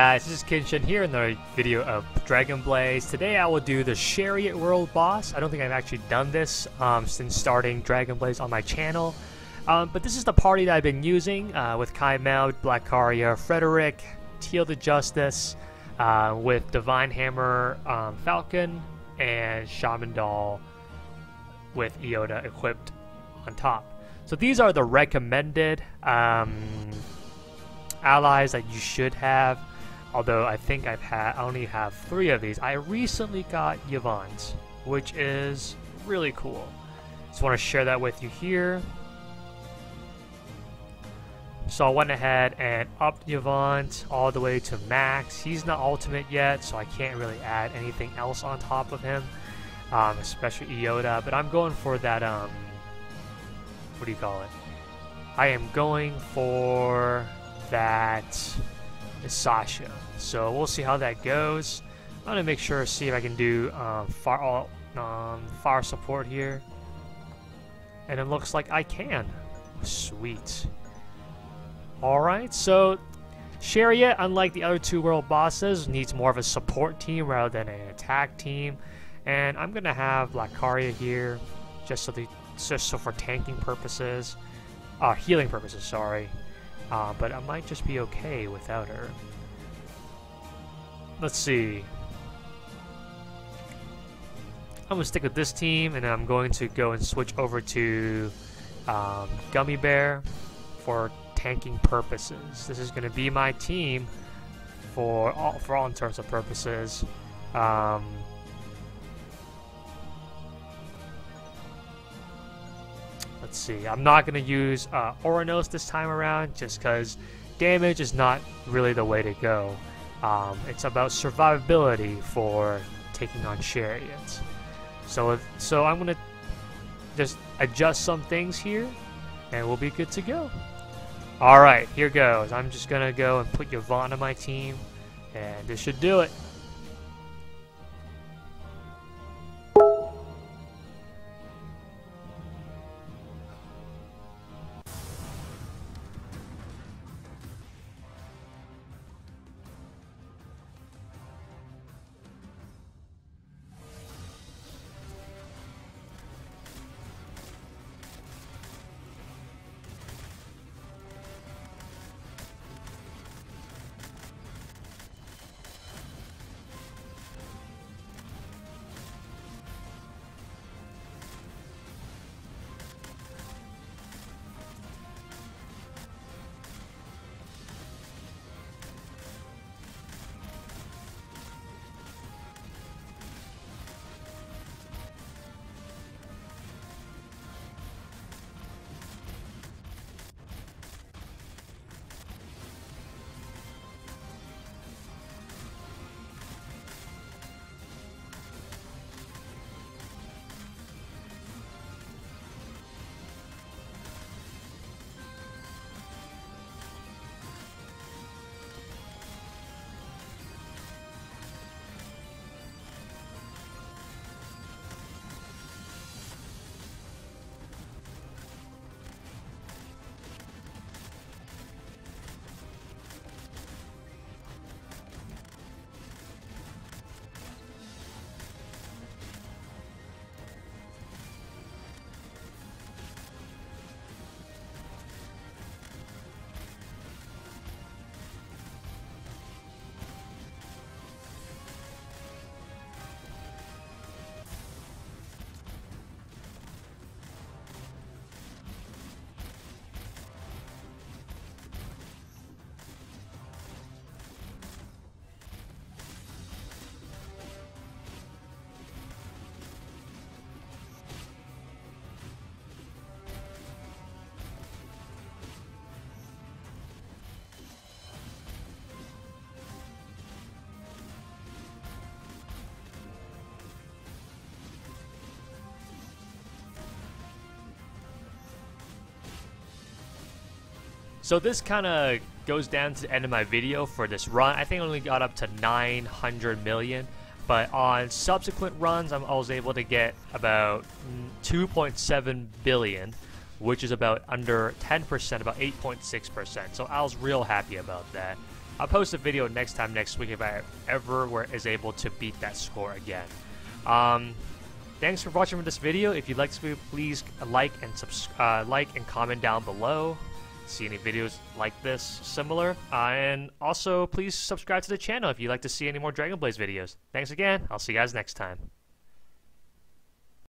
guys, this is KinShun here in the video of Dragon Blaze. Today I will do the Shariet World boss. I don't think I've actually done this um, since starting Dragon Blaze on my channel. Um, but this is the party that I've been using uh, with Kai'Mel, Black Caria, Frederick, Teal the Justice, uh, with Divine Hammer, um, Falcon, and Shaman Doll with Iota equipped on top. So these are the recommended um, allies that you should have. Although I think I've had I only have three of these. I recently got Yvonne's, which is really cool. Just want to share that with you here. So I went ahead and upped Yvonne's all the way to max. He's not ultimate yet, so I can't really add anything else on top of him, um, especially Iota. But I'm going for that, um, what do you call it? I am going for that is Sasha. So we'll see how that goes. I'm gonna make sure see if I can do um, far um, fire support here, and it looks like I can. Sweet. All right, so Shariet, unlike the other two world bosses, needs more of a support team rather than an attack team, and I'm gonna have Black Caria here, just so the just so for tanking purposes, uh, healing purposes. Sorry. Uh, but I might just be okay without her. Let's see. I'm going to stick with this team, and I'm going to go and switch over to um, Gummy Bear for tanking purposes. This is going to be my team for all, for all intents and purposes. Um, Let's see. I'm not going to use uh, Ouranos this time around just because damage is not really the way to go. Um, it's about survivability for taking on Shariets. So, if, so I'm going to just adjust some things here and we'll be good to go. Alright, here goes. I'm just going to go and put Yvonne on my team and this should do it. So this kind of goes down to the end of my video for this run. I think I only got up to 900 million, but on subsequent runs, I'm, I was able to get about 2.7 billion, which is about under 10%, about 8.6%. So I was real happy about that. I'll post a video next time next week if I ever were is able to beat that score again. Um, thanks for watching this video. If you'd like to, please like and subscribe, uh, like and comment down below. See any videos like this similar, uh, and also please subscribe to the channel if you'd like to see any more Dragon Blaze videos. Thanks again. I'll see you guys next time.